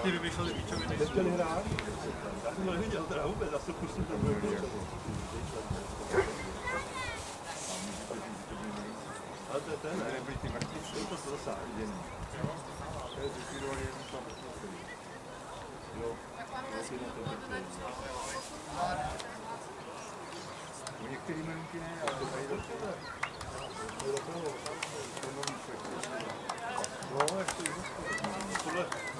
špatně vymýšleli píčoviny. Nechtěli hrát? Já jsem to neviděl teda vůbec, já jsem pustil ten byl Ale to je ten, ne? Nebyli ty mrtví, To se zase viděný. to je zlikvidovali jenom tam. Jo. U některých malinky ne, ale to tady do toho. To je do toho. To je nový všechno. No, jak to je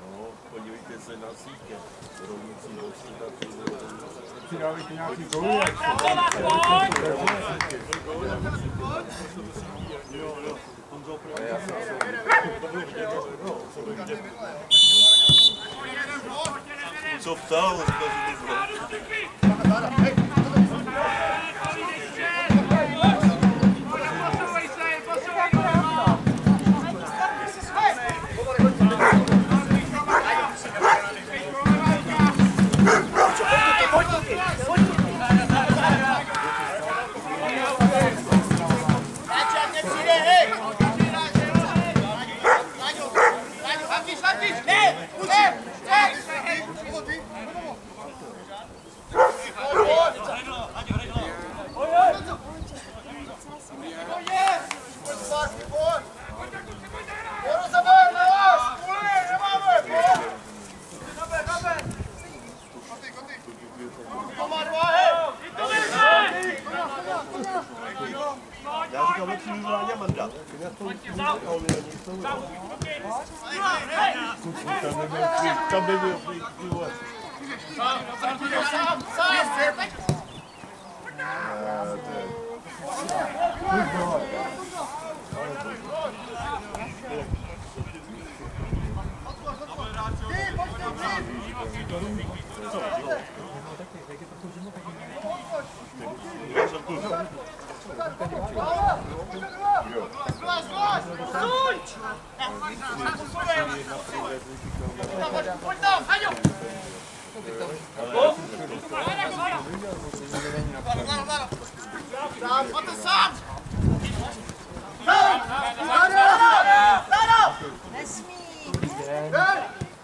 No, podívejte se na sítě. Rovnicí do Si dali ty nějaký góly, jak Jo, jo. Honzo, A já jsem se Co ptal, on říkal, že to bylo. Nic toho. Tam by byl free, tam by byl free, ty vole. Já jsem tu. Nesmí.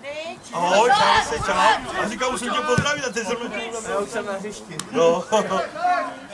Pryč. Ahoj, čau se, čau. A říkal, musím tě pozdravit a ty se mnou Já už jsem na hřišti.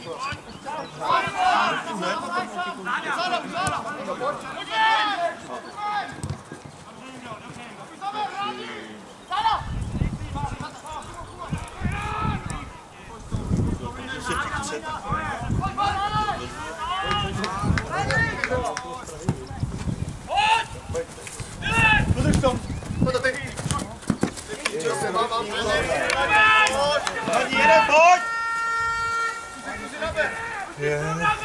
Pojď! Ani jeden, pojď! Dobré. Hadi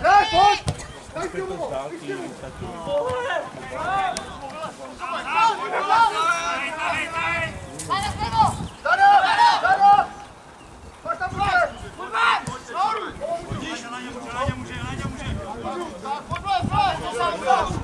yere koş. Hey! Jsme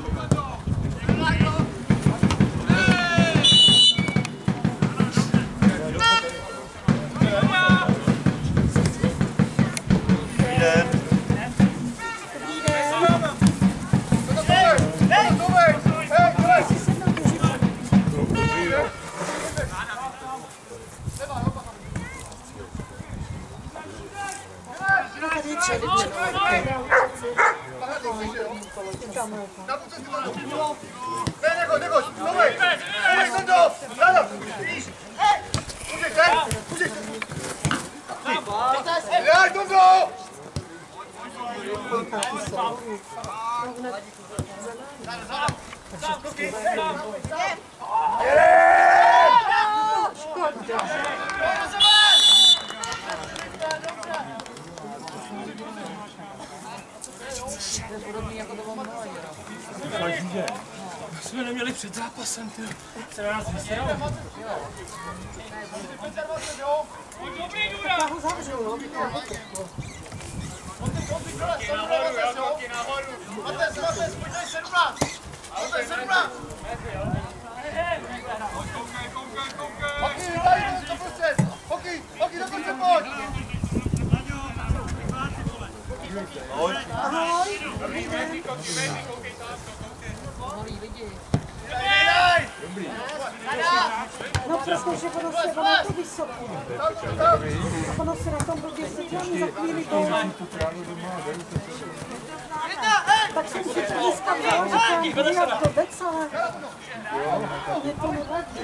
No protože ono se, ono je to vysoko. Ono se na tom blbě sedí za chvíli gol. Jsem si to budu jak blbec, ale mě to nevadí.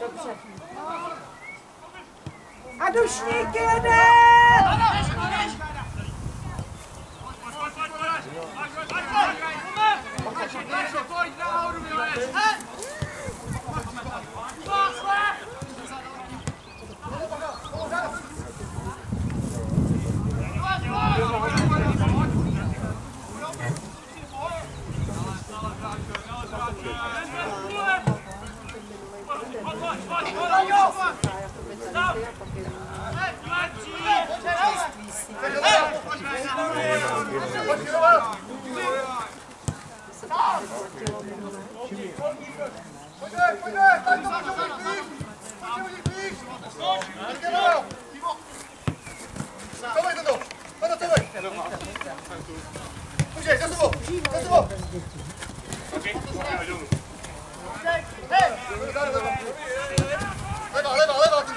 Dobře. A dušník jede!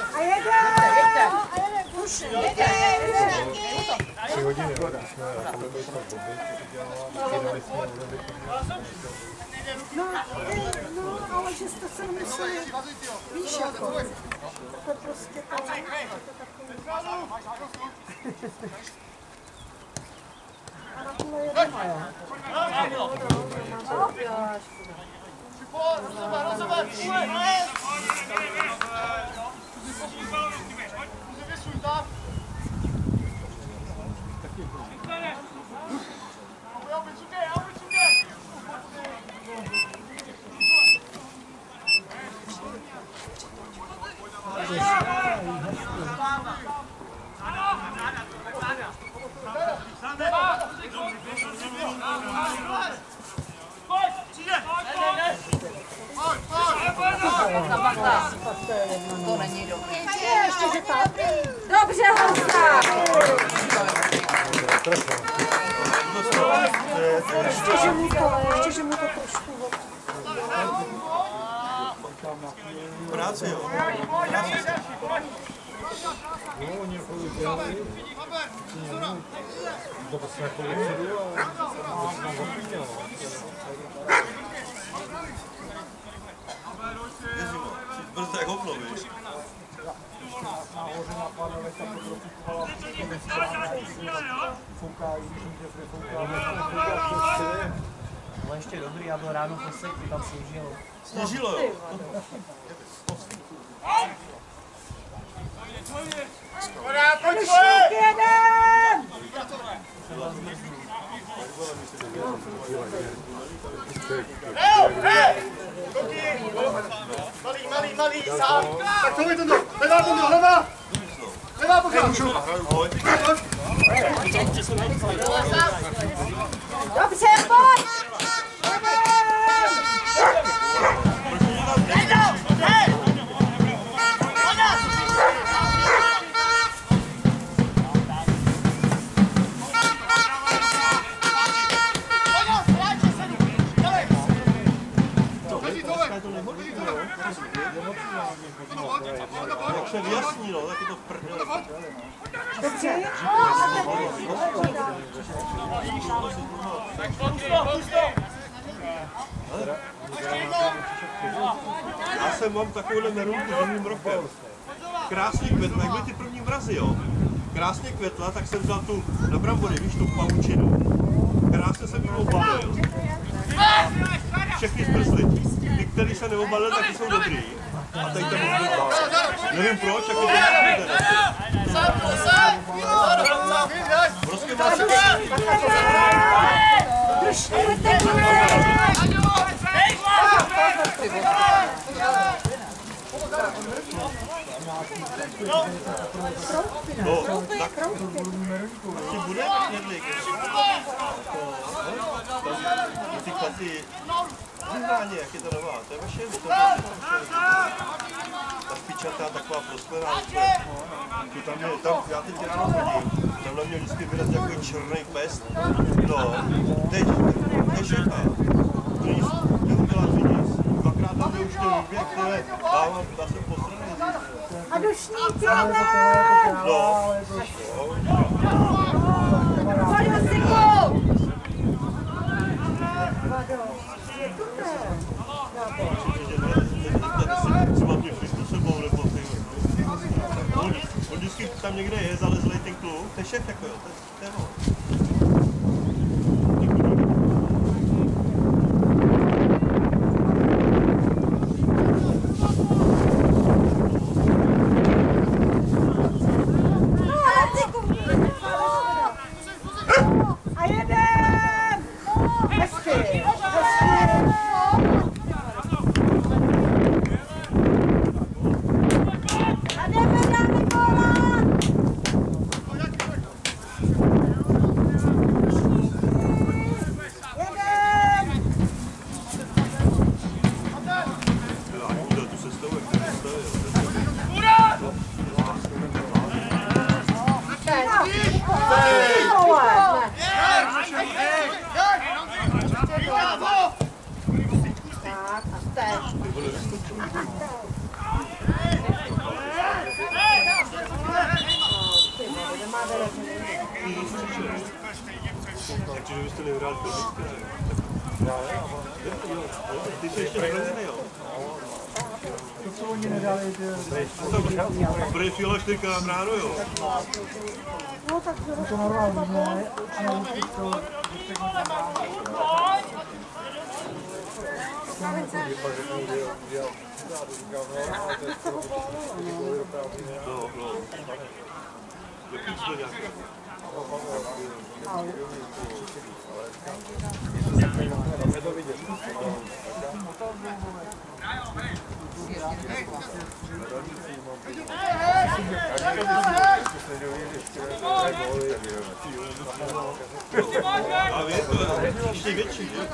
A jede! A jede! Už jede! Tři hodiny, když jsme jako byli tak blbý, jednali jsme, jednali No, eh, no, ale že jste se nemuseli, víš jako, to prostě to, to A na tohle jedeme, jo. No, jo, ještě, že tak. Dobře, Honza! Ještě, že mu to, ještě, že mu to Práce, jo. No, oni jako udělali. To prostě jako dopředu a a zapomněl. Prostě jak hoplo, víš? Nahoře na pánové ta potrofukovala, fouká, když může fouká, Ale ještě dobrý, já byl ráno posek, ty tam snížil. Sněžilo, jo. A dušník jede! Malý, malý, malý, sám. Tak to mi to, levá to, levá. Levá pořád. Dobře, pojď! Má se No, tak ti bude knedlík. Ty chaty, vyhrání, jak je to nová, to je vaše, to je ta pičatá taková prosklená, tu tam je, tam, já teď ráno chodím, tamhle mě vždycky vyrazí jako černý pest, no, teď, to je šecha, to nic, neuděláš mi nic, dvakrát tam je už ten výběh, to je, dávám, dá se posraný, A dušník jdeme! no, Pojď, Hasiku! Vado, je tu ne? třeba ty fliku sebou, nebo ty, on, on vždycky tam někde je, zalezlej ten kluk, to je šéf jako jo, to je, to je on. Hasiku! A jeden! Hezky! Hezky! A jdeme, dáme góla! Jeden! Já jsem udělal tu sestavu, jak to sestavil. Vole! Tak, a teď. Takže byste nevyhrál fotbal. Ty jsi ještě zraněný, jo? To, co oni nedali, že... Bude fiala čtyřka v ráno, jo? No tak To normální, ne? A na účet to... No, no. Jaký jsi to nějaký? A vím, to je ještě větší, že?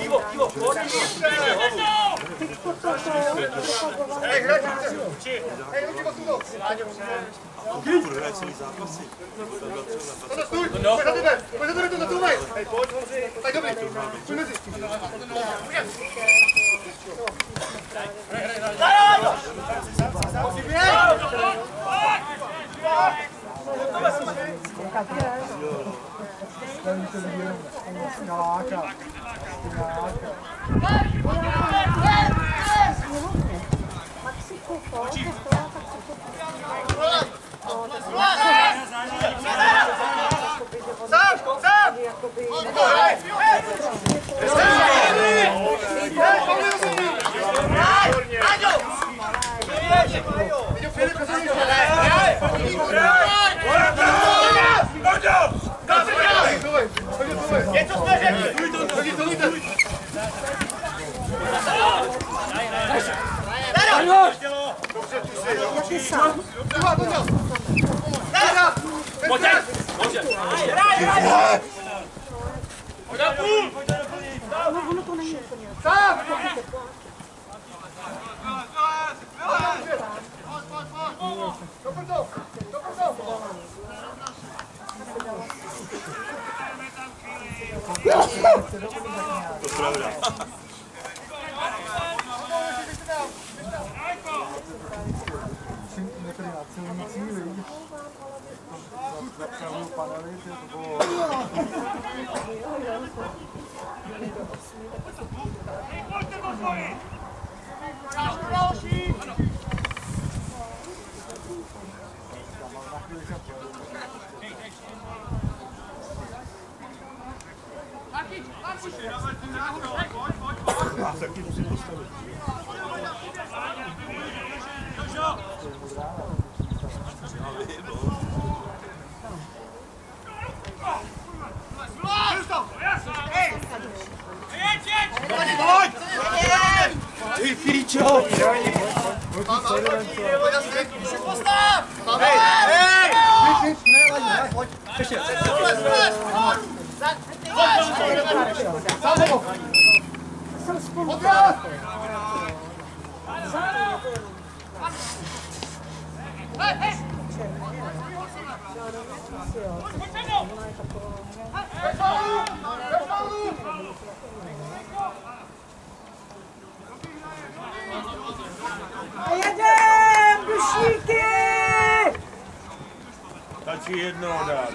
이거 이거 머리 이거 Hej, hraď, hej, hodí posunou. Pokryj, bude hrát celý zápasy. No, pojď za tebe, pojď za tebe, to natouvej. Hej, pojď, hoři. Tak dobrý, pojď mezi. Zajáno! Zajáno! Zajáno! Maxiko, to, to, to, ty sám. No, ono to není úplně. To pravda. Pozdravljam. Zapřáhnu panely, že to bylo... Já taky musím postavit. Ty Jsem spolu. A jedem, dušíky! Stačí jednou dát.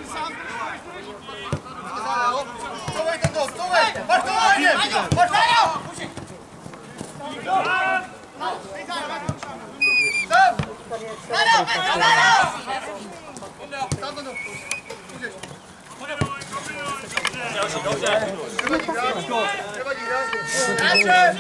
Takže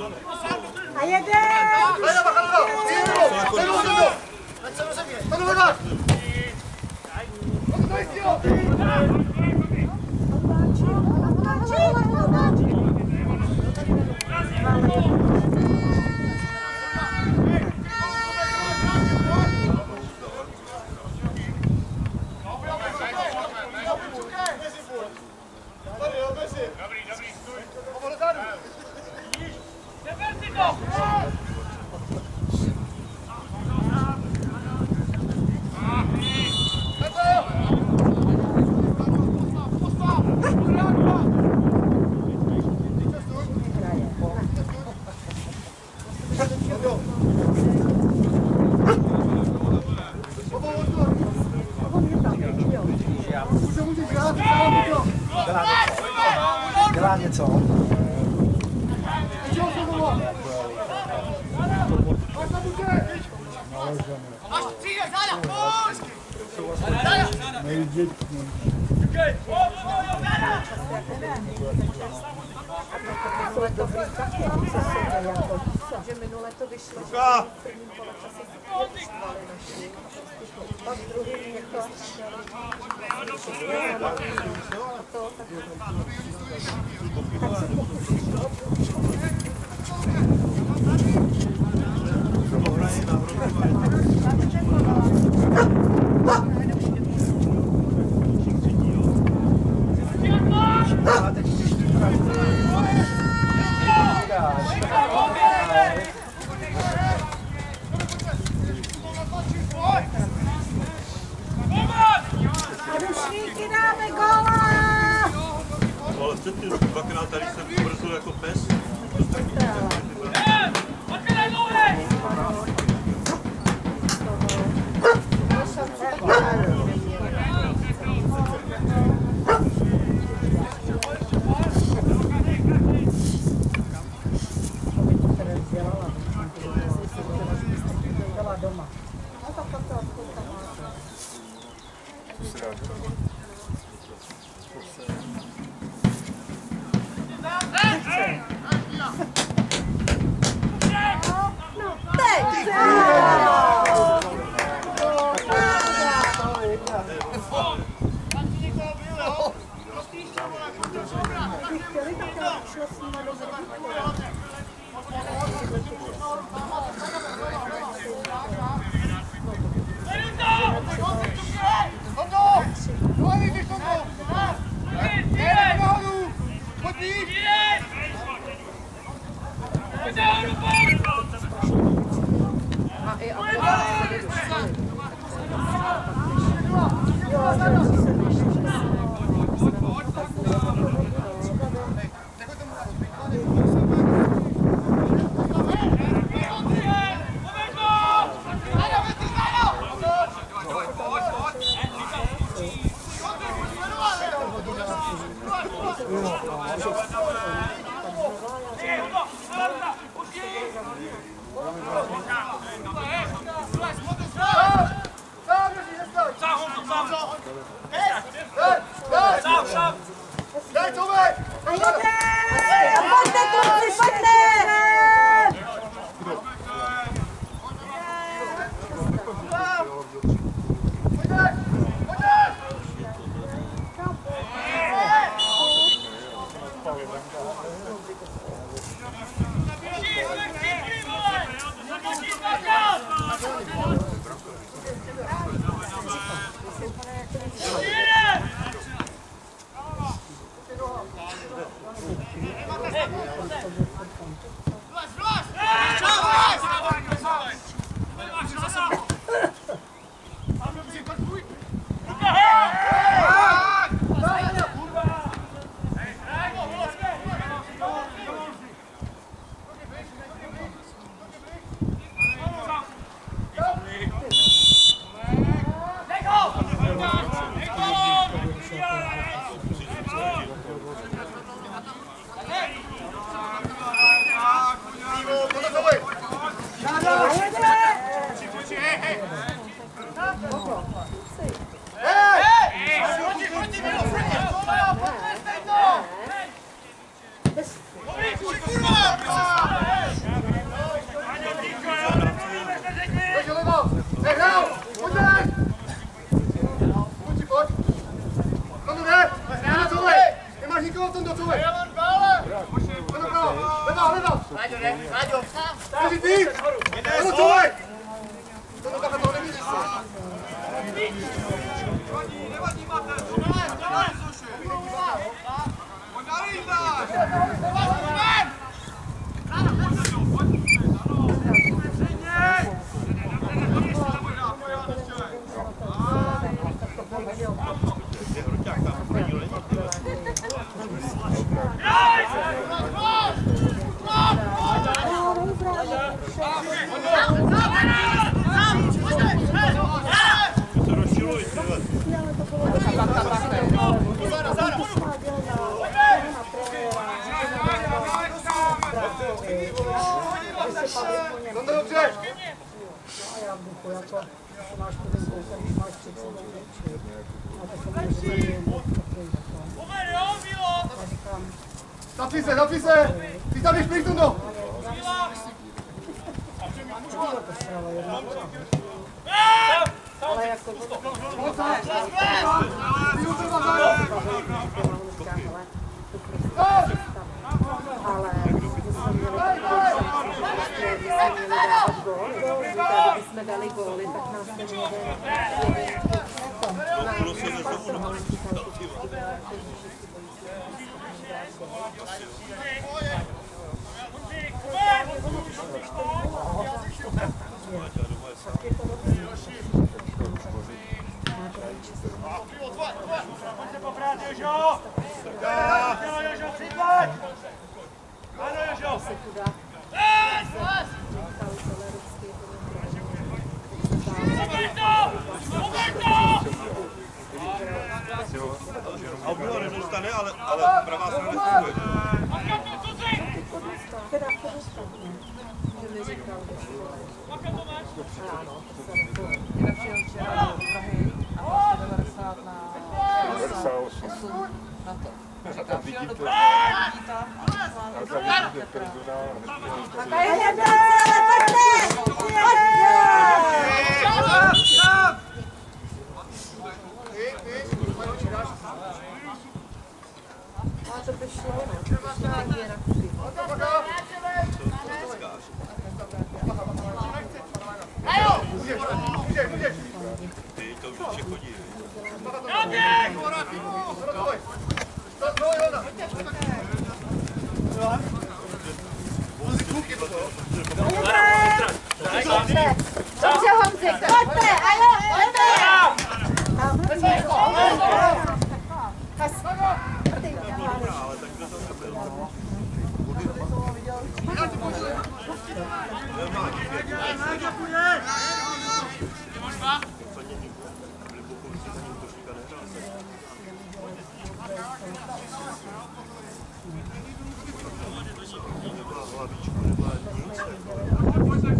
sváčku, co mě byl. A jedem! Dělá něco. jsou vlastně nejdětní. Takové dobrý taky, co se jako, že minule to vyšlo, že Ruka! první poločas se pět školy našli. Pak druhý mě A jede! Prostě, my jsme měli dávat góly. Víte, kdybychom dali góly, tak nás ten jeden, jeden na zápas se ale říkal, že vždycky byla jako, že všichni bojí se, se chudák říkal Tolerovský, A bylo nedostane, ale, ale pravá strana nefunguje. teda podostal, že mi říkal, že škole. Ano, to se nebylo. Jinak přijel včera do Prahy a vlastně 90 na 8 na to. Říkám, přijel do Prahy, vidí tam a vyslal na to Petra. A jedeme, pojďte! Ale to by šlo, no. To by Ладно,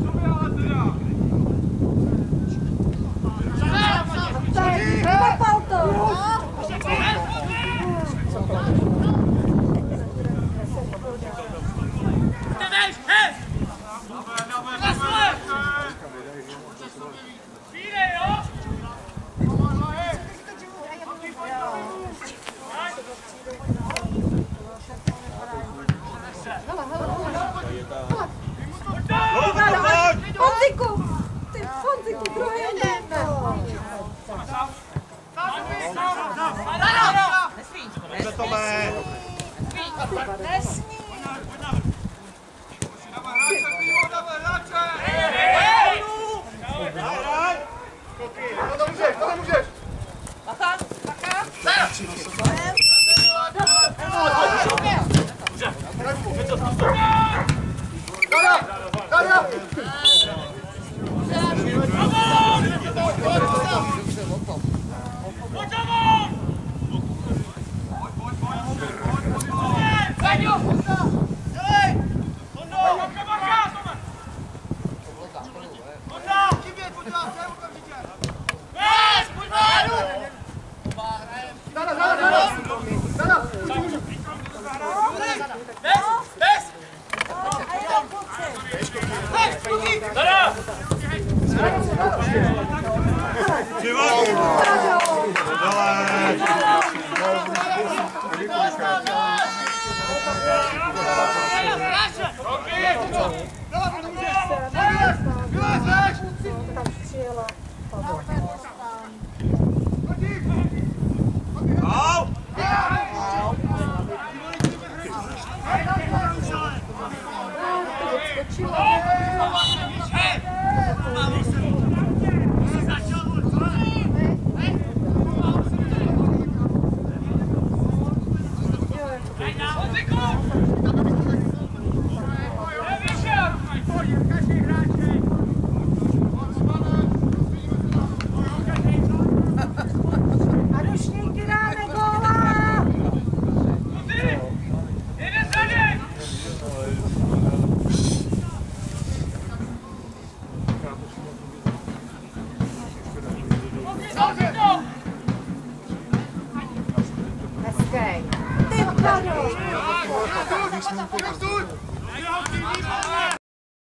Por favor.